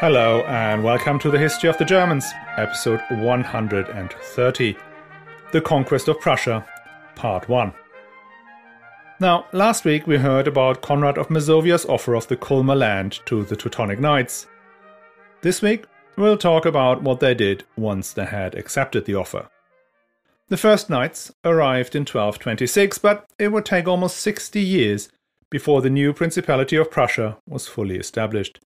Hello, and welcome to the History of the Germans, episode 130 The Conquest of Prussia, Part 1. Now, last week we heard about Konrad of Masovia's offer of the Kulmer land to the Teutonic Knights. This week we'll talk about what they did once they had accepted the offer. The first knights arrived in 1226, but it would take almost 60 years before the new Principality of Prussia was fully established.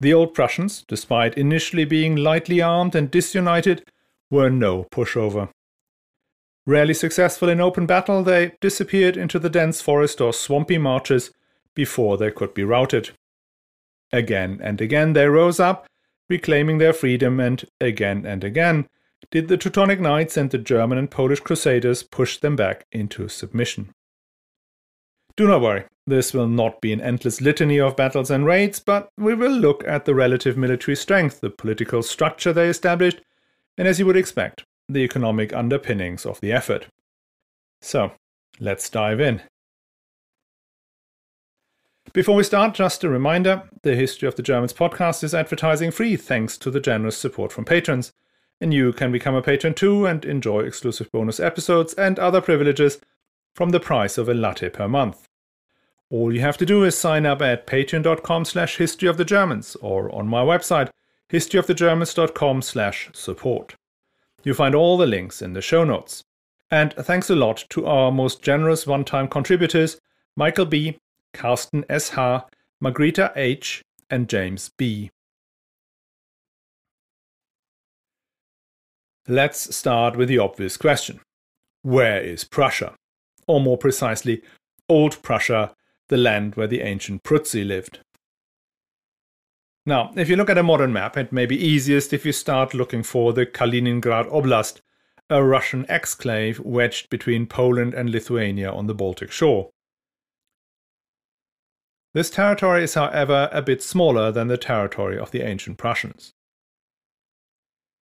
The Old Prussians, despite initially being lightly armed and disunited, were no pushover. Rarely successful in open battle, they disappeared into the dense forest or swampy marshes before they could be routed. Again and again they rose up, reclaiming their freedom, and again and again did the Teutonic Knights and the German and Polish Crusaders push them back into submission. Do not worry, this will not be an endless litany of battles and raids, but we will look at the relative military strength, the political structure they established, and as you would expect, the economic underpinnings of the effort. So, let's dive in. Before we start, just a reminder the History of the Germans podcast is advertising free thanks to the generous support from patrons and you can become a patron too and enjoy exclusive bonus episodes and other privileges from the price of a latte per month. All you have to do is sign up at patreon.com slash history of the Germans or on my website historyofthegermans.com slash support. You'll find all the links in the show notes. And thanks a lot to our most generous one-time contributors Michael B., Carsten S.H., Margreta H., and James B. Let's start with the obvious question Where is Prussia? Or more precisely, Old Prussia, the land where the ancient Prutzi lived. Now, if you look at a modern map, it may be easiest if you start looking for the Kaliningrad Oblast, a Russian exclave wedged between Poland and Lithuania on the Baltic shore. This territory is, however, a bit smaller than the territory of the ancient Prussians.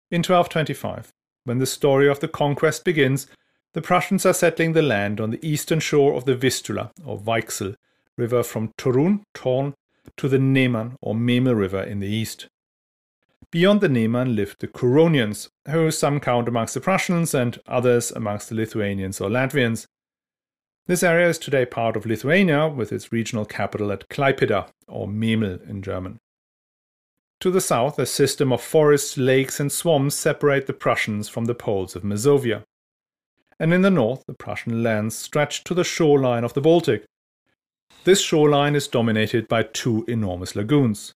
In 1225, when the story of the conquest begins, the Prussians are settling the land on the eastern shore of the Vistula, or Weichsel, river from Torun, Thorn, to the Neman, or Memel River in the east. Beyond the Neman lived the Curonians, who some count amongst the Prussians and others amongst the Lithuanians or Latvians. This area is today part of Lithuania, with its regional capital at Klaipeda, or Memel in German. To the south, a system of forests, lakes, and swamps separate the Prussians from the Poles of Masovia. And in the north, the Prussian lands stretch to the shoreline of the Baltic. This shoreline is dominated by two enormous lagoons.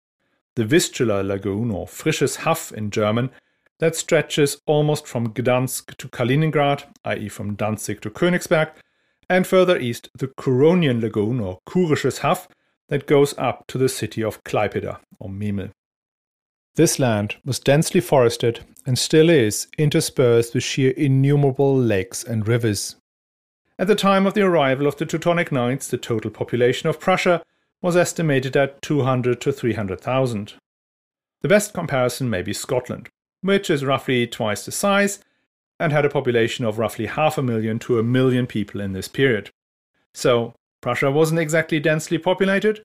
The Vistula Lagoon, or Frisches Haff in German, that stretches almost from Gdansk to Kaliningrad, i.e., from Danzig to Königsberg, and further east, the Curonian Lagoon, or Kurisches Haff, that goes up to the city of Klaipeda, or Memel. This land was densely forested and still is interspersed with sheer innumerable lakes and rivers. At the time of the arrival of the Teutonic Knights, the total population of Prussia was estimated at 200 to 300,000. The best comparison may be Scotland, which is roughly twice the size and had a population of roughly half a million to a million people in this period. So, Prussia wasn't exactly densely populated,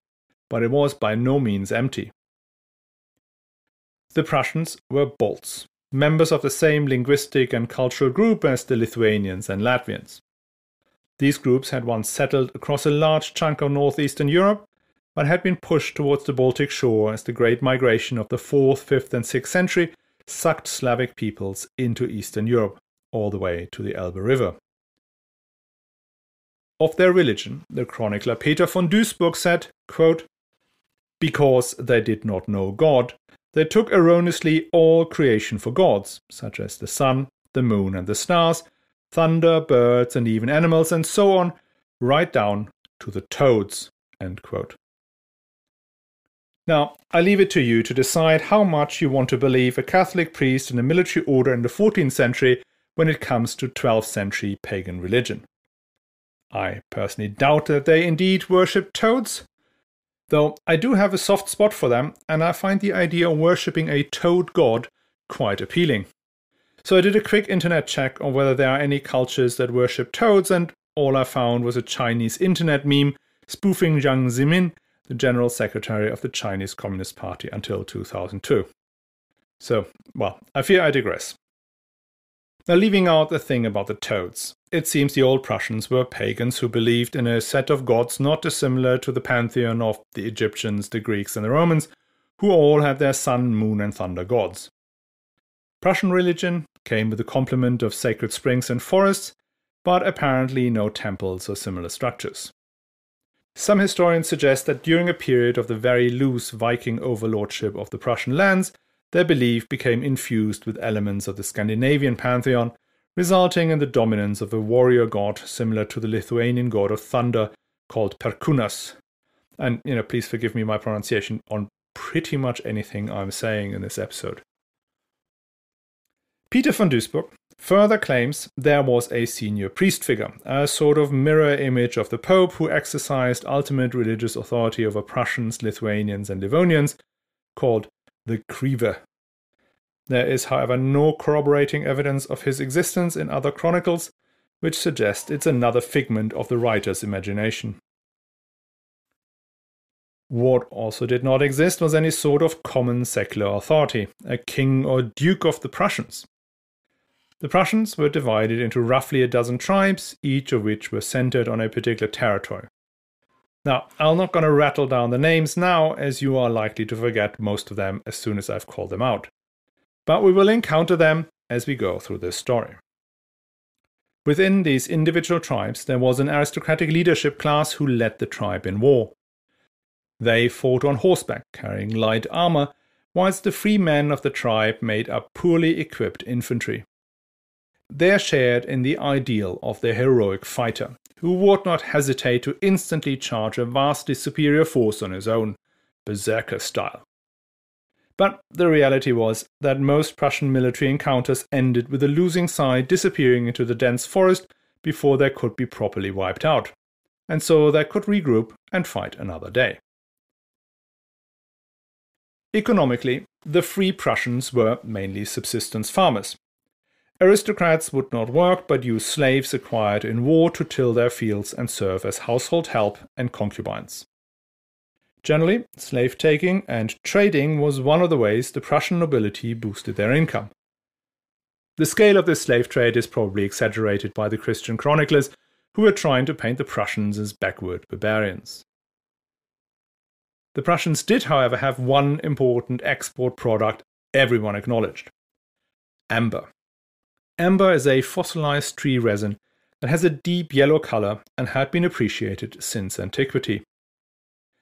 but it was by no means empty. The Prussians were Balts, members of the same linguistic and cultural group as the Lithuanians and Latvians. These groups had once settled across a large chunk of northeastern Europe, but had been pushed towards the Baltic shore as the great migration of the 4th, 5th, and 6th century sucked Slavic peoples into Eastern Europe, all the way to the Elbe River. Of their religion, the chronicler Peter von Duisburg said, quote, Because they did not know God, they took erroneously all creation for gods, such as the sun, the moon, and the stars, thunder, birds, and even animals, and so on, right down to the toads. Now, I leave it to you to decide how much you want to believe a Catholic priest in a military order in the 14th century when it comes to 12th century pagan religion. I personally doubt that they indeed worshipped toads, Though I do have a soft spot for them, and I find the idea of worshipping a toad god quite appealing. So I did a quick internet check on whether there are any cultures that worship toads, and all I found was a Chinese internet meme spoofing Jiang Zemin, the general secretary of the Chinese Communist Party until 2002. So, well, I fear I digress. Now, leaving out the thing about the toads, it seems the old Prussians were pagans who believed in a set of gods not dissimilar to the pantheon of the Egyptians, the Greeks, and the Romans, who all had their sun, moon, and thunder gods. Prussian religion came with the complement of sacred springs and forests, but apparently no temples or similar structures. Some historians suggest that during a period of the very loose Viking overlordship of the Prussian lands, their belief became infused with elements of the Scandinavian pantheon, resulting in the dominance of a warrior god similar to the Lithuanian god of thunder called Perkūnas. And, you know, please forgive me my pronunciation on pretty much anything I'm saying in this episode. Peter von Duisburg further claims there was a senior priest figure, a sort of mirror image of the Pope who exercised ultimate religious authority over Prussians, Lithuanians, and Livonians, called the Krive. There is, however, no corroborating evidence of his existence in other chronicles, which suggests it's another figment of the writer's imagination. What also did not exist was any sort of common secular authority, a king or duke of the Prussians. The Prussians were divided into roughly a dozen tribes, each of which were centered on a particular territory. Now, I'm not going to rattle down the names now, as you are likely to forget most of them as soon as I've called them out. But we will encounter them as we go through this story. Within these individual tribes, there was an aristocratic leadership class who led the tribe in war. They fought on horseback, carrying light armor, whilst the free men of the tribe made up poorly equipped infantry. They shared in the ideal of the heroic fighter, who would not hesitate to instantly charge a vastly superior force on his own, berserker style. But the reality was that most Prussian military encounters ended with the losing side disappearing into the dense forest before they could be properly wiped out, and so they could regroup and fight another day. Economically, the Free Prussians were mainly subsistence farmers, Aristocrats would not work but use slaves acquired in war to till their fields and serve as household help and concubines. Generally, slave taking and trading was one of the ways the Prussian nobility boosted their income. The scale of this slave trade is probably exaggerated by the Christian chroniclers, who were trying to paint the Prussians as backward barbarians. The Prussians did, however, have one important export product everyone acknowledged amber. Amber is a fossilized tree resin that has a deep yellow color and had been appreciated since antiquity.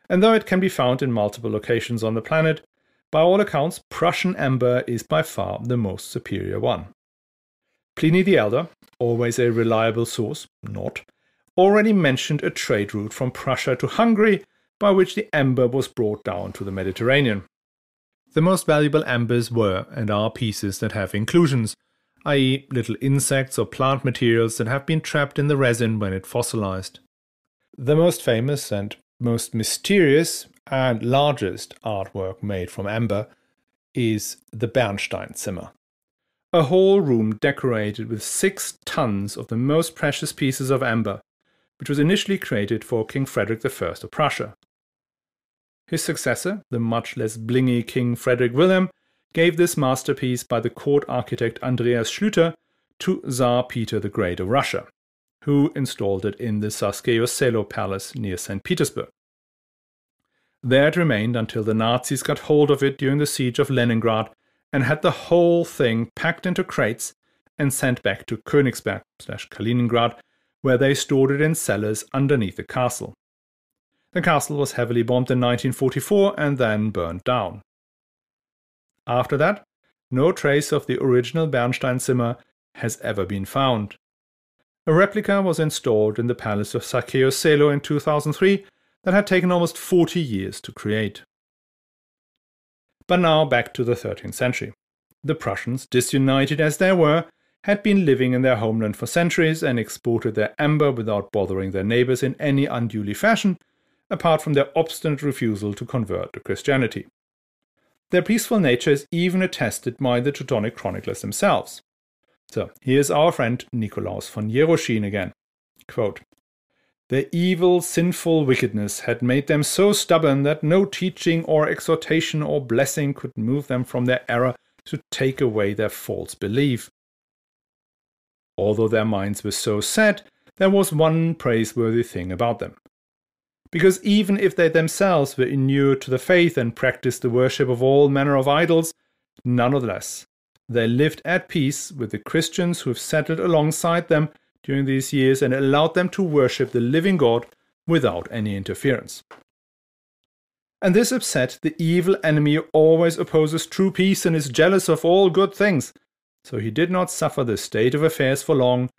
And though it can be found in multiple locations on the planet, by all accounts, Prussian amber is by far the most superior one. Pliny the Elder, always a reliable source, not, already mentioned a trade route from Prussia to Hungary by which the amber was brought down to the Mediterranean. The most valuable ambers were and are pieces that have inclusions, i.e., little insects or plant materials that have been trapped in the resin when it fossilized. The most famous and most mysterious and largest artwork made from amber is the Bernstein Zimmer. A whole room decorated with six tons of the most precious pieces of amber, which was initially created for King Frederick I of Prussia. His successor, the much less blingy King Frederick William, gave this masterpiece by the court architect Andreas Schlüter to Tsar Peter the Great of Russia, who installed it in the Tsarskoye Selo Palace near St. Petersburg. There it remained until the Nazis got hold of it during the siege of Leningrad and had the whole thing packed into crates and sent back to Königsberg slash Kaliningrad, where they stored it in cellars underneath the castle. The castle was heavily bombed in 1944 and then burned down. After that, no trace of the original Bernstein Zimmer has ever been found. A replica was installed in the palace of Tsarskoye Selo in 2003 that had taken almost 40 years to create. But now back to the 13th century. The Prussians, disunited as they were, had been living in their homeland for centuries and exported their amber without bothering their neighbors in any unduly fashion, apart from their obstinate refusal to convert to Christianity. Their peaceful nature is even attested by the Teutonic chroniclers themselves. So here's our friend Nikolaus von Jeroschin again. Quote, Their evil, sinful wickedness had made them so stubborn that no teaching or exhortation or blessing could move them from their error to take away their false belief. Although their minds were so set, there was one praiseworthy thing about them. Because even if they themselves were inured to the faith and practiced the worship of all manner of idols, nonetheless, they lived at peace with the Christians who have settled alongside them during these years and allowed them to worship the living God without any interference. And this upset the evil enemy always opposes true peace and is jealous of all good things. So he did not suffer this state of affairs for long,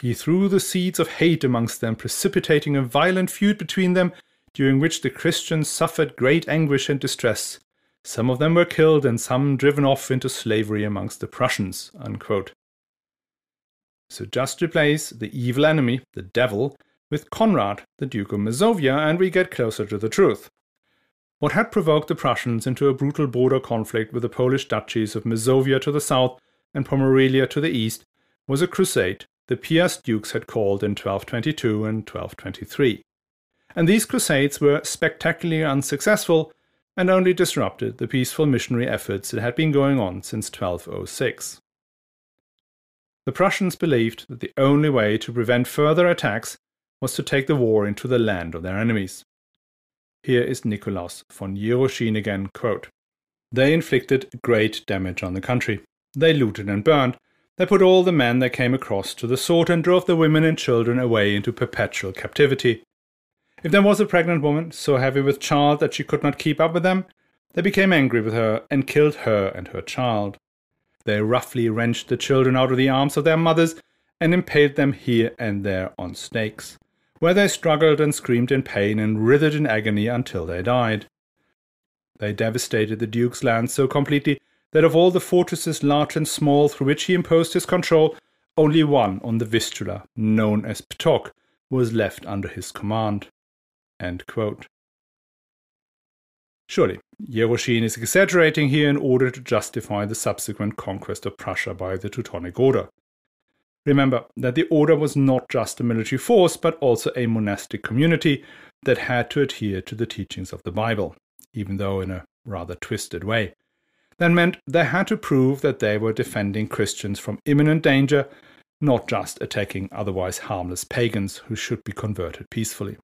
he threw the seeds of hate amongst them, precipitating a violent feud between them, during which the Christians suffered great anguish and distress. Some of them were killed and some driven off into slavery amongst the Prussians. Unquote. So just replace the evil enemy, the devil, with Conrad, the Duke of Mazovia, and we get closer to the truth. What had provoked the Prussians into a brutal border conflict with the Polish duchies of Mazovia to the south and Pomerelia to the east was a crusade the Piast dukes had called in 1222 and 1223. And these crusades were spectacularly unsuccessful and only disrupted the peaceful missionary efforts that had been going on since 1206. The Prussians believed that the only way to prevent further attacks was to take the war into the land of their enemies. Here is Nikolaus von Jeroschin again, quote, They inflicted great damage on the country. They looted and burned, they put all the men they came across to the sword and drove the women and children away into perpetual captivity. If there was a pregnant woman so heavy with child that she could not keep up with them, they became angry with her and killed her and her child. They roughly wrenched the children out of the arms of their mothers and impaled them here and there on stakes, where they struggled and screamed in pain and writhed in agony until they died. They devastated the Duke's lands so completely that of all the fortresses large and small through which he imposed his control, only one on the Vistula, known as Ptok, was left under his command. Surely, Jeroschin is exaggerating here in order to justify the subsequent conquest of Prussia by the Teutonic Order. Remember that the order was not just a military force, but also a monastic community that had to adhere to the teachings of the Bible, even though in a rather twisted way that meant they had to prove that they were defending Christians from imminent danger, not just attacking otherwise harmless pagans who should be converted peacefully.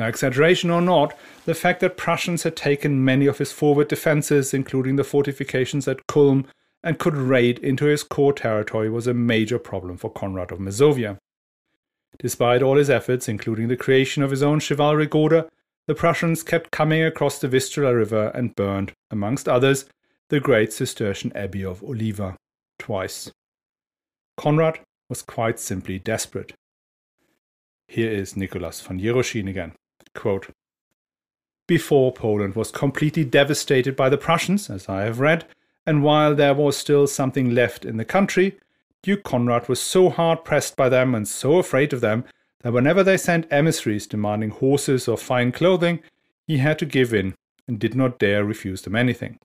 Now, exaggeration or not, the fact that Prussians had taken many of his forward defences, including the fortifications at Kulm, and could raid into his core territory was a major problem for Conrad of Mazovia. Despite all his efforts, including the creation of his own chivalric order, the Prussians kept coming across the Vistula River and burned, amongst others, the great Cistercian Abbey of Oliva twice. Conrad was quite simply desperate. Here is Nicholas von Jeroschin again. Quote, Before Poland was completely devastated by the Prussians, as I have read, and while there was still something left in the country, Duke Conrad was so hard pressed by them and so afraid of them that whenever they sent emissaries demanding horses or fine clothing, he had to give in and did not dare refuse them anything.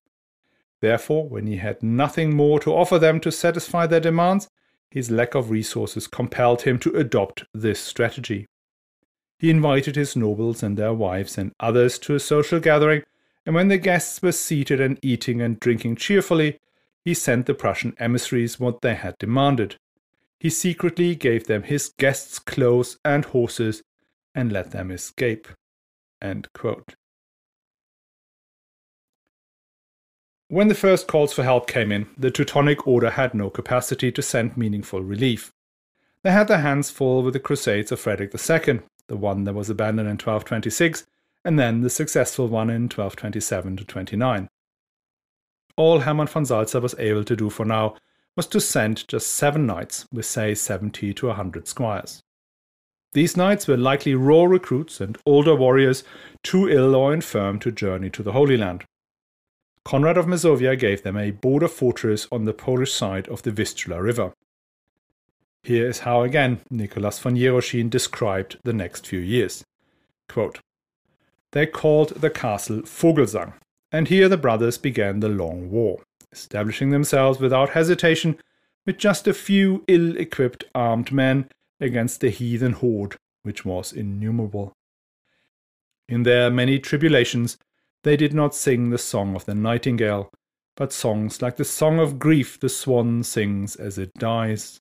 Therefore, when he had nothing more to offer them to satisfy their demands, his lack of resources compelled him to adopt this strategy. He invited his nobles and their wives and others to a social gathering, and when the guests were seated and eating and drinking cheerfully, he sent the Prussian emissaries what they had demanded he secretly gave them his guests' clothes and horses and let them escape. When the first calls for help came in, the Teutonic Order had no capacity to send meaningful relief. They had their hands full with the Crusades of Frederick II, the one that was abandoned in 1226, and then the successful one in 1227 to 29. All Hermann von Salza was able to do for now was to send just seven knights with, say, 70 to 100 squires. These knights were likely raw recruits and older warriors too ill or infirm to journey to the Holy Land. Conrad of Mazovia gave them a border fortress on the Polish side of the Vistula River. Here is how again Nicholas von Jeroschin described the next few years. Quote, they called the castle Vogelsang, and here the brothers began the long war establishing themselves without hesitation with just a few ill equipped armed men against the heathen horde, which was innumerable. In their many tribulations, they did not sing the song of the nightingale, but songs like the song of grief the swan sings as it dies.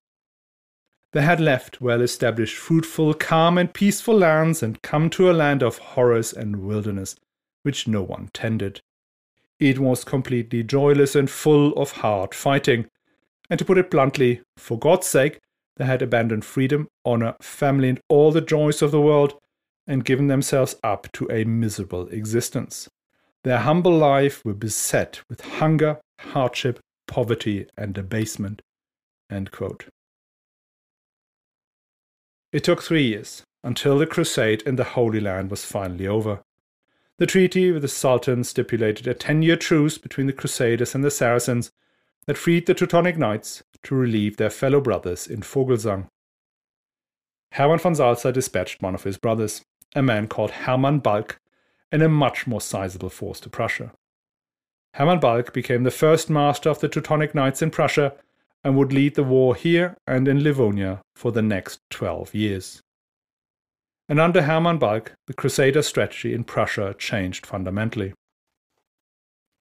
They had left well established, fruitful, calm, and peaceful lands and come to a land of horrors and wilderness, which no one tended. It was completely joyless and full of hard fighting. And to put it bluntly, for God's sake, they had abandoned freedom, honor, family, and all the joys of the world and given themselves up to a miserable existence. Their humble life were beset with hunger, hardship, poverty, and abasement. It took three years until the crusade in the Holy Land was finally over. The treaty with the Sultan stipulated a ten year truce between the Crusaders and the Saracens that freed the Teutonic Knights to relieve their fellow brothers in Vogelsang. Hermann von Salza dispatched one of his brothers, a man called Hermann Balk, and a much more sizable force to Prussia. Hermann Balk became the first master of the Teutonic Knights in Prussia and would lead the war here and in Livonia for the next 12 years. And under Hermann Balk, the Crusader strategy in Prussia changed fundamentally.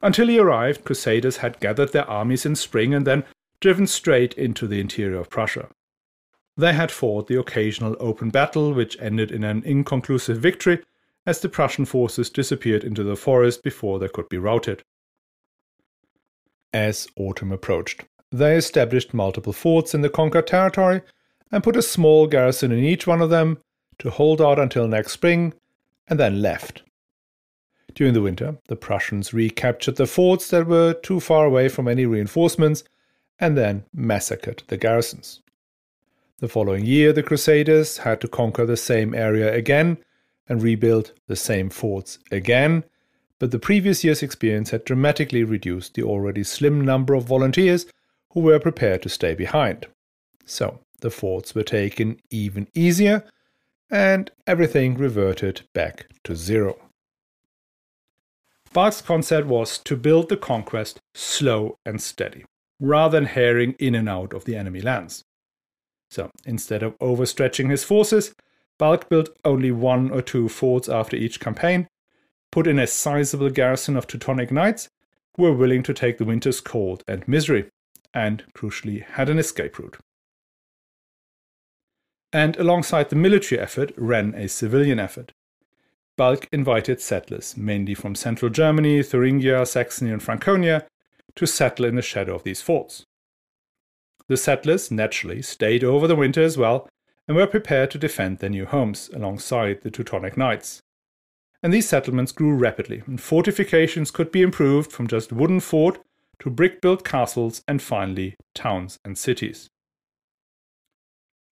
Until he arrived, Crusaders had gathered their armies in spring and then driven straight into the interior of Prussia. They had fought the occasional open battle, which ended in an inconclusive victory as the Prussian forces disappeared into the forest before they could be routed. As autumn approached, they established multiple forts in the conquered territory and put a small garrison in each one of them to hold out until next spring and then left. During the winter, the Prussians recaptured the forts that were too far away from any reinforcements and then massacred the garrisons. The following year, the Crusaders had to conquer the same area again and rebuild the same forts again, but the previous year's experience had dramatically reduced the already slim number of volunteers who were prepared to stay behind. So the forts were taken even easier, and everything reverted back to zero. Balk's concept was to build the conquest slow and steady, rather than herring in and out of the enemy lands. So instead of overstretching his forces, Balk built only one or two forts after each campaign, put in a sizable garrison of Teutonic knights who were willing to take the winter's cold and misery, and, crucially, had an escape route. And alongside the military effort ran a civilian effort. Balk invited settlers, mainly from central Germany, Thuringia, Saxony, and Franconia, to settle in the shadow of these forts. The settlers naturally stayed over the winter as well and were prepared to defend their new homes alongside the Teutonic Knights. And these settlements grew rapidly, and fortifications could be improved from just wooden fort to brick built castles, and finally towns and cities.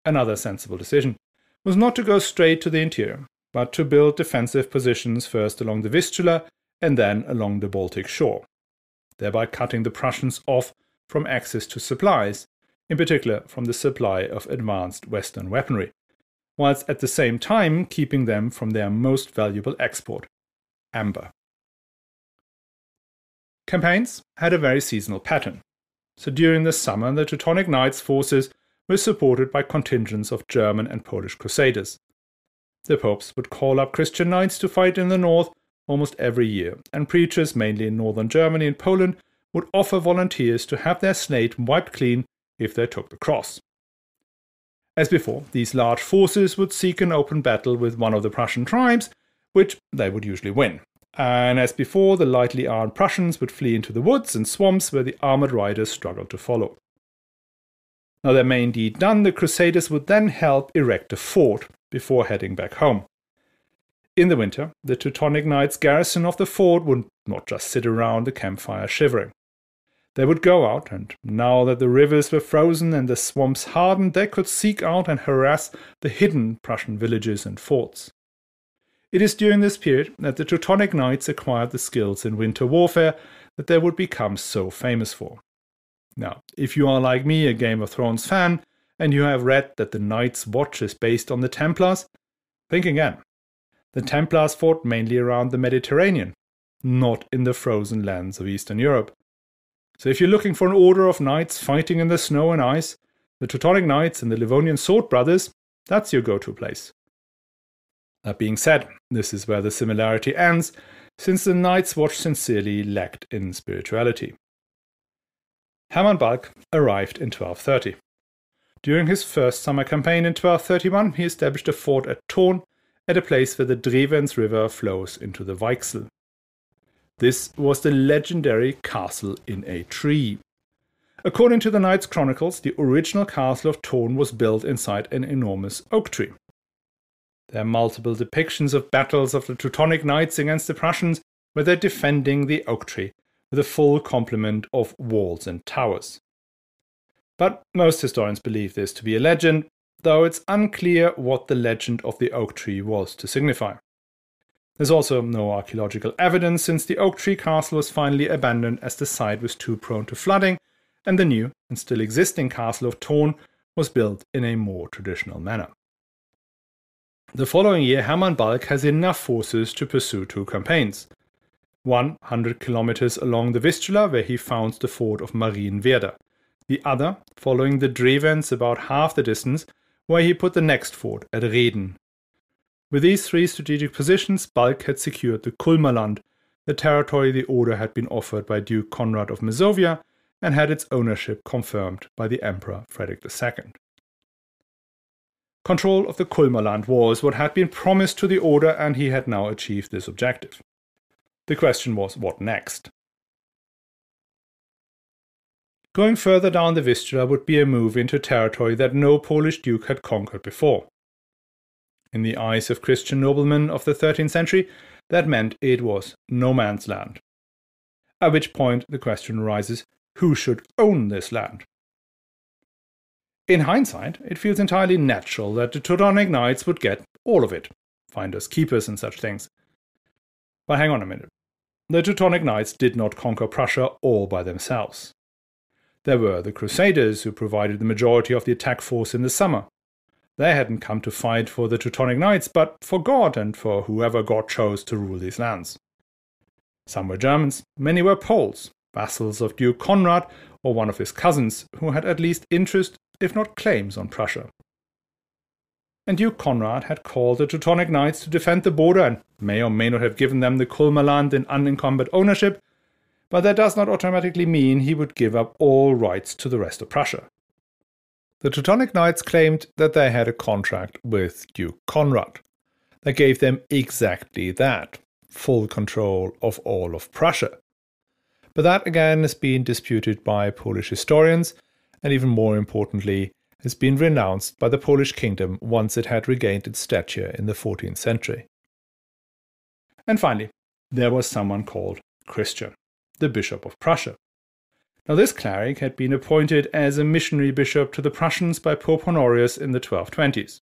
Another sensible decision was not to go straight to the interior, but to build defensive positions first along the Vistula and then along the Baltic shore, thereby cutting the Prussians off from access to supplies, in particular from the supply of advanced Western weaponry, whilst at the same time keeping them from their most valuable export, amber. Campaigns had a very seasonal pattern. So during the summer, the Teutonic Knights' forces were supported by contingents of German and Polish crusaders. The popes would call up Christian knights to fight in the north almost every year, and preachers, mainly in northern Germany and Poland, would offer volunteers to have their slate wiped clean if they took the cross. As before, these large forces would seek an open battle with one of the Prussian tribes, which they would usually win. And as before, the lightly armed Prussians would flee into the woods and swamps where the armored riders struggled to follow. Now, their main deed done, the Crusaders would then help erect a fort before heading back home. In the winter, the Teutonic Knights' garrison of the fort would not just sit around the campfire shivering. They would go out, and now that the rivers were frozen and the swamps hardened, they could seek out and harass the hidden Prussian villages and forts. It is during this period that the Teutonic Knights acquired the skills in winter warfare that they would become so famous for. Now, if you are like me, a Game of Thrones fan, and you have read that the Night's Watch is based on the Templars, think again. The Templars fought mainly around the Mediterranean, not in the frozen lands of Eastern Europe. So if you're looking for an order of knights fighting in the snow and ice, the Teutonic Knights and the Livonian Sword Brothers That's your go to place. That being said, this is where the similarity ends, since the Night's Watch sincerely lacked in spirituality. Hermann Balk arrived in 1230. During his first summer campaign in 1231, he established a fort at Thorn, at a place where the Drewenz River flows into the Weichsel. This was the legendary castle in a tree. According to the Knights Chronicles, the original castle of Thorn was built inside an enormous oak tree. There are multiple depictions of battles of the Teutonic Knights against the Prussians, where they're defending the oak tree with a full complement of walls and towers. But most historians believe this to be a legend, though it's unclear what the legend of the oak tree was to signify. There's also no archaeological evidence since the oak tree castle was finally abandoned as the site was too prone to flooding, and the new and still existing castle of Thorn was built in a more traditional manner. The following year, Hermann Balk has enough forces to pursue two campaigns. One, 100 kilometers along the Vistula, where he founds the fort of Marienwerder. The other, following the Drewenz about half the distance, where he put the next fort at Rehden. With these three strategic positions, Balk had secured the Kulmerland, the territory the order had been offered by Duke Conrad of Masovia, and had its ownership confirmed by the Emperor Frederick II. Control of the Kulmerland was what had been promised to the order, and he had now achieved this objective. The question was, what next? Going further down the Vistula would be a move into territory that no Polish duke had conquered before. In the eyes of Christian noblemen of the 13th century, that meant it was no man's land. At which point the question arises who should own this land? In hindsight, it feels entirely natural that the Teutonic Knights would get all of it finders, keepers, and such things. But hang on a minute. The Teutonic Knights did not conquer Prussia all by themselves. There were the Crusaders who provided the majority of the attack force in the summer. They hadn't come to fight for the Teutonic Knights, but for God and for whoever God chose to rule these lands. Some were Germans, many were Poles, vassals of Duke Conrad or one of his cousins, who had at least interest, if not claims, on Prussia. And Duke Conrad had called the Teutonic Knights to defend the border and may or may not have given them the Kulmerland in unencumbered ownership, but that does not automatically mean he would give up all rights to the rest of Prussia. The Teutonic Knights claimed that they had a contract with Duke Conrad that gave them exactly that full control of all of Prussia. But that again is being disputed by Polish historians, and even more importantly, has been renounced by the Polish kingdom once it had regained its stature in the 14th century. And finally, there was someone called Christian the Bishop of Prussia. Now, this cleric had been appointed as a missionary bishop to the Prussians by Pope Honorius in the 1220s.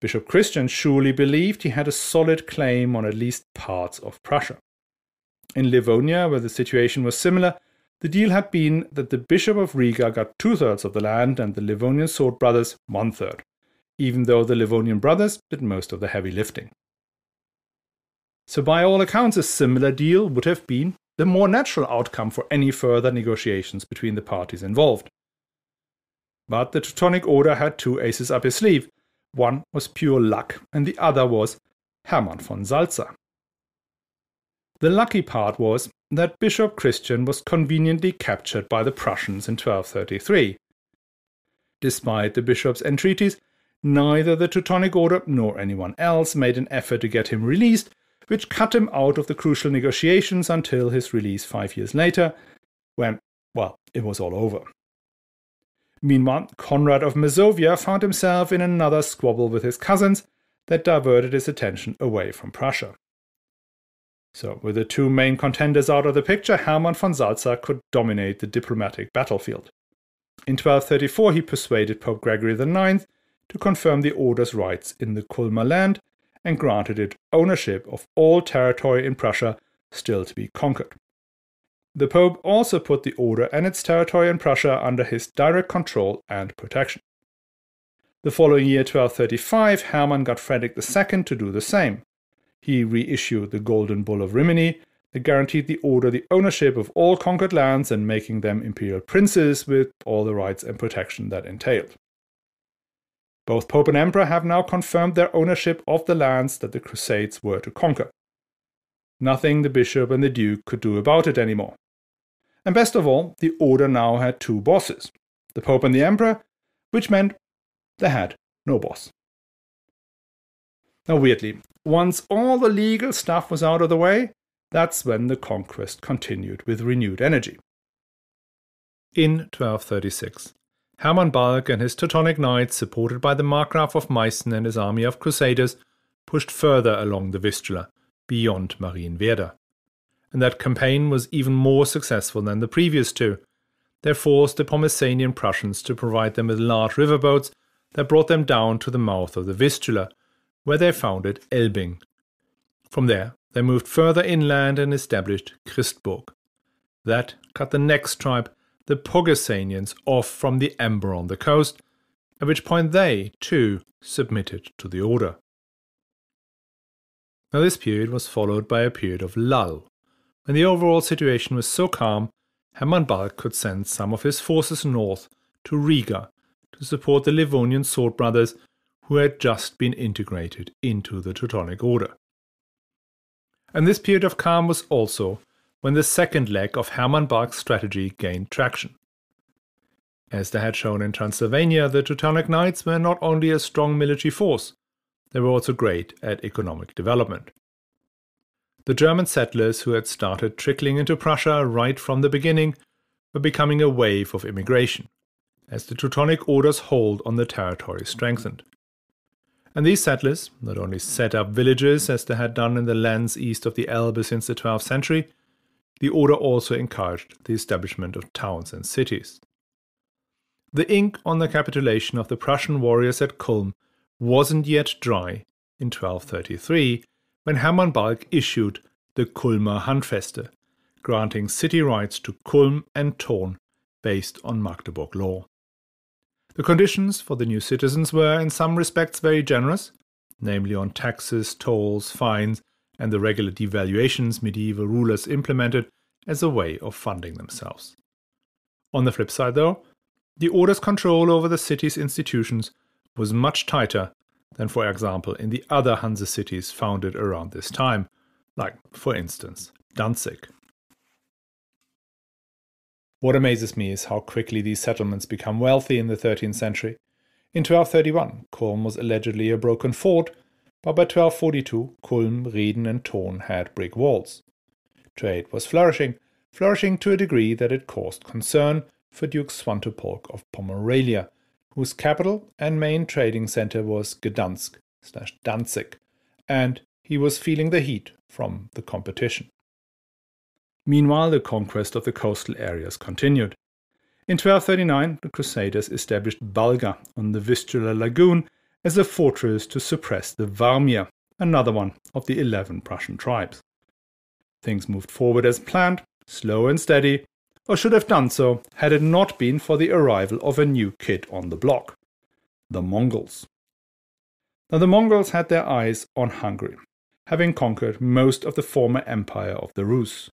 Bishop Christian surely believed he had a solid claim on at least parts of Prussia. In Livonia, where the situation was similar, the deal had been that the Bishop of Riga got two thirds of the land and the Livonian Sword brothers one third, even though the Livonian brothers did most of the heavy lifting. So, by all accounts, a similar deal would have been the more natural outcome for any further negotiations between the parties involved. But the Teutonic Order had two aces up his sleeve. One was pure luck, and the other was Hermann von Salza. The lucky part was that Bishop Christian was conveniently captured by the Prussians in 1233. Despite the bishop's entreaties, neither the Teutonic Order nor anyone else made an effort to get him released, which cut him out of the crucial negotiations until his release five years later, when, well, it was all over. Meanwhile, Conrad of Masovia found himself in another squabble with his cousins that diverted his attention away from Prussia. So, with the two main contenders out of the picture, Hermann von Salza could dominate the diplomatic battlefield. In 1234, he persuaded Pope Gregory IX to confirm the order's rights in the Kulmer land and granted it ownership of all territory in Prussia still to be conquered. The Pope also put the order and its territory in Prussia under his direct control and protection. The following year, 1235, Hermann got Frederick II to do the same. He reissued the Golden Bull of Rimini that guaranteed the order the ownership of all conquered lands and making them imperial princes with all the rights and protection that entailed. Both Pope and Emperor have now confirmed their ownership of the lands that the Crusades were to conquer. Nothing the bishop and the duke could do about it anymore. And best of all, the order now had two bosses the Pope and the Emperor, which meant they had no boss. Now, weirdly, once all the legal stuff was out of the way, that's when the conquest continued with renewed energy. In 1236, Hermann Balk and his Teutonic Knights, supported by the Markgraf of Meissen and his army of crusaders, pushed further along the Vistula, beyond Marienwerder. And that campaign was even more successful than the previous two. They forced the Pomesanian Prussians to provide them with large riverboats that brought them down to the mouth of the Vistula, where they founded Elbing. From there, they moved further inland and established Christburg. That cut the next tribe, the Pogesanians, off from the amber on the coast, at which point they, too, submitted to the order. Now, this period was followed by a period of lull, when the overall situation was so calm, Hermann Balk could send some of his forces north to Riga to support the Livonian sword brothers who had just been integrated into the Teutonic Order. And this period of calm was also when the second leg of Hermann Balk's strategy gained traction. As they had shown in Transylvania, the Teutonic Knights were not only a strong military force, they were also great at economic development. The German settlers who had started trickling into Prussia right from the beginning were becoming a wave of immigration, as the Teutonic Order's hold on the territory strengthened. And these settlers not only set up villages as they had done in the lands east of the Elbe since the 12th century, the order also encouraged the establishment of towns and cities. The ink on the capitulation of the Prussian warriors at Kulm wasn't yet dry in 1233 when Hermann Balk issued the Kulmer Handfeste, granting city rights to Kulm and Thorn based on Magdeburg law. The conditions for the new citizens were, in some respects, very generous, namely on taxes, tolls, fines, and the regular devaluations medieval rulers implemented as a way of funding themselves. On the flip side, though, the order's control over the city's institutions was much tighter than, for example, in the other Hanse cities founded around this time, like, for instance, Danzig. What amazes me is how quickly these settlements become wealthy in the 13th century. In 1231, Kulm was allegedly a broken fort, but by 1242, Kulm, Rehden, and Thorn had brick walls. Trade was flourishing, flourishing to a degree that it caused concern for Duke Swantopolk of Pomerania, whose capital and main trading center was Gdansk slash Danzig, and he was feeling the heat from the competition. Meanwhile, the conquest of the coastal areas continued. In 1239, the Crusaders established Balga on the Vistula Lagoon as a fortress to suppress the Warmier, another one of the 11 Prussian tribes. Things moved forward as planned, slow and steady, or should have done so had it not been for the arrival of a new kid on the block the Mongols. Now, the Mongols had their eyes on Hungary, having conquered most of the former empire of the Rus.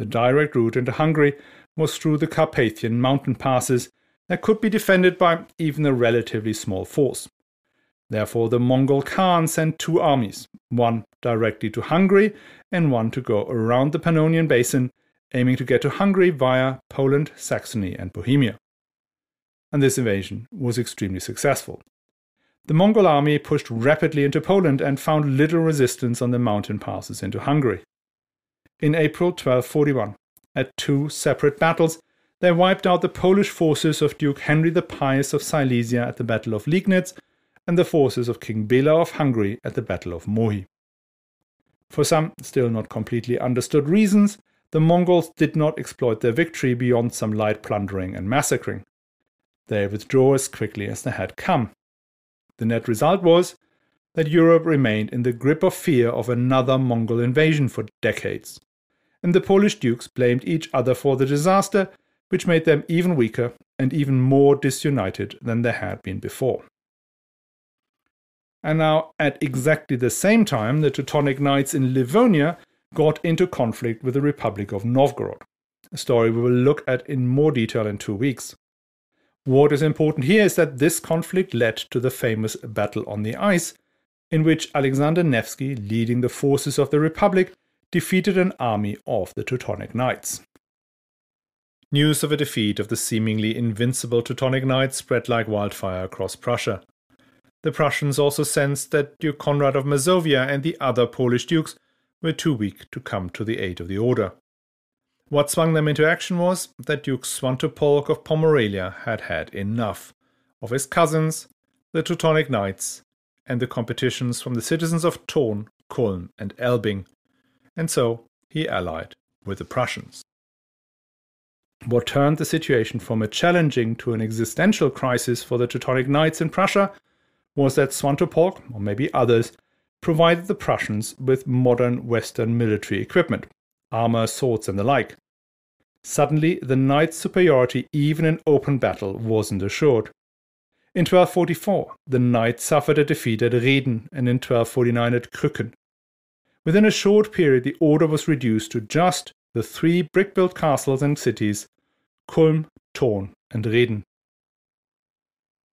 The direct route into Hungary was through the Carpathian mountain passes that could be defended by even a relatively small force. Therefore, the Mongol Khan sent two armies, one directly to Hungary and one to go around the Pannonian Basin, aiming to get to Hungary via Poland, Saxony, and Bohemia. And this invasion was extremely successful. The Mongol army pushed rapidly into Poland and found little resistance on the mountain passes into Hungary. In April 1241, at two separate battles, they wiped out the Polish forces of Duke Henry the Pious of Silesia at the Battle of Liegnitz and the forces of King Bela of Hungary at the Battle of Mohi. For some still not completely understood reasons, the Mongols did not exploit their victory beyond some light plundering and massacring. They withdrew as quickly as they had come. The net result was that Europe remained in the grip of fear of another Mongol invasion for decades and the Polish dukes blamed each other for the disaster, which made them even weaker and even more disunited than they had been before. And now, at exactly the same time, the Teutonic Knights in Livonia got into conflict with the Republic of Novgorod, a story we will look at in more detail in two weeks. What is important here is that this conflict led to the famous Battle on the Ice, in which Alexander Nevsky, leading the forces of the Republic, defeated an army of the Teutonic Knights. News of a defeat of the seemingly invincible Teutonic Knights spread like wildfire across Prussia. The Prussians also sensed that Duke Konrad of Masovia and the other Polish dukes were too weak to come to the aid of the order. What swung them into action was that Duke Swantopolk of Pomerania had had enough of his cousins, the Teutonic Knights, and the competitions from the citizens of Thorn, Kulm, and Elbing, and so he allied with the Prussians. What turned the situation from a challenging to an existential crisis for the Teutonic Knights in Prussia was that Swantopolk, or maybe others, provided the Prussians with modern Western military equipment, armor, swords, and the like. Suddenly, the Knights' superiority, even in open battle, wasn't assured. In 1244, the Knights suffered a defeat at Rehden and in 1249 at Krücken. Within a short period, the order was reduced to just the three brick built castles and cities Kulm, Thorn, and Rehden.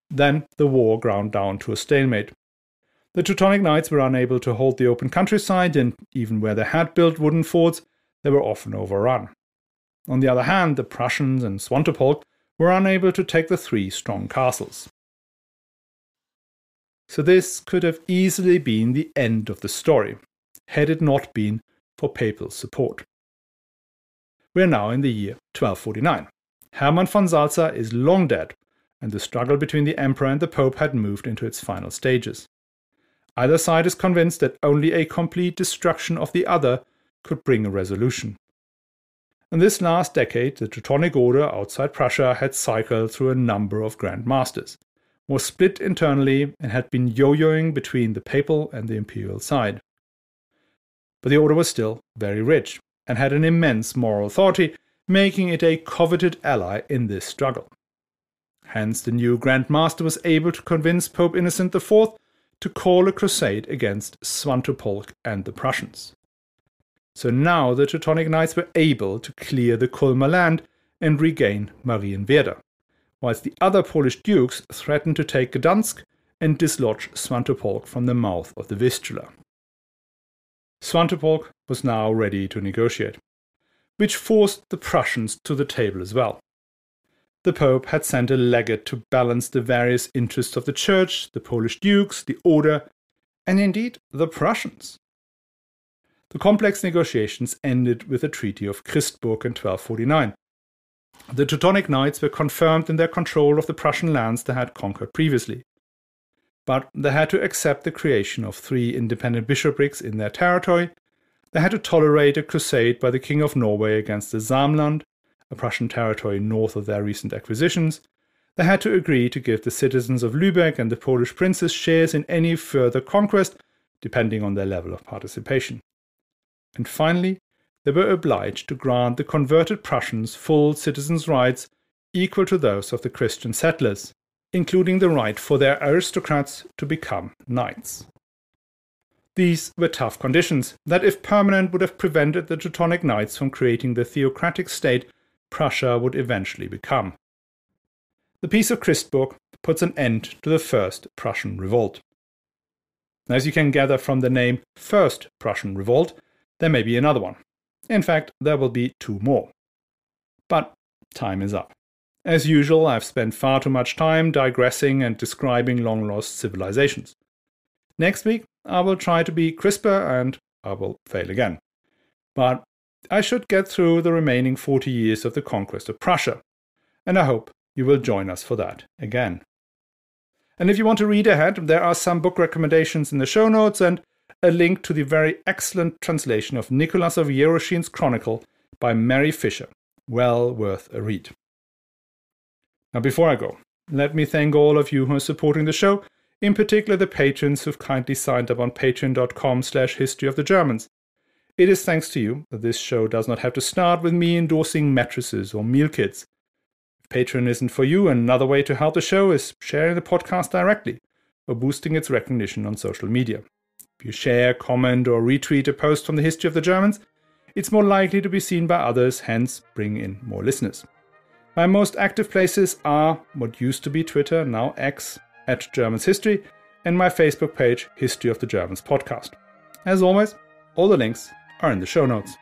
Then the war ground down to a stalemate. The Teutonic Knights were unable to hold the open countryside, and even where they had built wooden forts, they were often overrun. On the other hand, the Prussians and Swantopolk were unable to take the three strong castles. So this could have easily been the end of the story, had it not been for papal support. We are now in the year 1249. Hermann von Salza is long dead, and the struggle between the emperor and the pope had moved into its final stages. Either side is convinced that only a complete destruction of the other could bring a resolution. In this last decade, the Teutonic Order outside Prussia had cycled through a number of Grand Masters, was split internally, and had been yo yoing between the papal and the imperial side. But the order was still very rich and had an immense moral authority, making it a coveted ally in this struggle. Hence, the new Grand Master was able to convince Pope Innocent IV to call a crusade against Swantopolk and the Prussians. So now the Teutonic Knights were able to clear the Kulmer land and regain Marienwerder, whilst the other Polish dukes threatened to take Gdansk and dislodge Swantopolk from the mouth of the Vistula. Swantopolk was now ready to negotiate, which forced the Prussians to the table as well. The Pope had sent a legate to balance the various interests of the Church, the Polish dukes, the Order, and indeed the Prussians. The complex negotiations ended with the Treaty of Christburg in 1249. The Teutonic Knights were confirmed in their control of the Prussian lands they had conquered previously but they had to accept the creation of three independent bishoprics in their territory. They had to tolerate a crusade by the King of Norway against the Samland, a Prussian territory north of their recent acquisitions. They had to agree to give the citizens of Lübeck and the Polish princes shares in any further conquest, depending on their level of participation. And finally, they were obliged to grant the converted Prussians full citizens' rights equal to those of the Christian settlers, including the right for their aristocrats to become knights. These were tough conditions that, if permanent, would have prevented the Teutonic Knights from creating the theocratic state Prussia would eventually become. The Peace of Christburg puts an end to the First Prussian Revolt. As you can gather from the name First Prussian Revolt, there may be another one. In fact, there will be two more. But time is up. As usual, I've spent far too much time digressing and describing long lost civilizations. Next week, I will try to be crisper and I will fail again. But I should get through the remaining 40 years of the conquest of Prussia, and I hope you will join us for that again. And if you want to read ahead, there are some book recommendations in the show notes and a link to the very excellent translation of Nicholas of Jeroschin's Chronicle by Mary Fischer. Well worth a read. Now, before I go, let me thank all of you who are supporting the show, in particular the patrons who've kindly signed up on patreon.com slash history of the Germans. It is thanks to you that this show does not have to start with me endorsing mattresses or meal kits. If Patreon isn't for you, another way to help the show is sharing the podcast directly or boosting its recognition on social media. If you share, comment, or retweet a post from the history of the Germans, it's more likely to be seen by others, hence bring in more listeners. My most active places are what used to be Twitter, now X, at Germans History, and my Facebook page, History of the Germans Podcast. As always, all the links are in the show notes.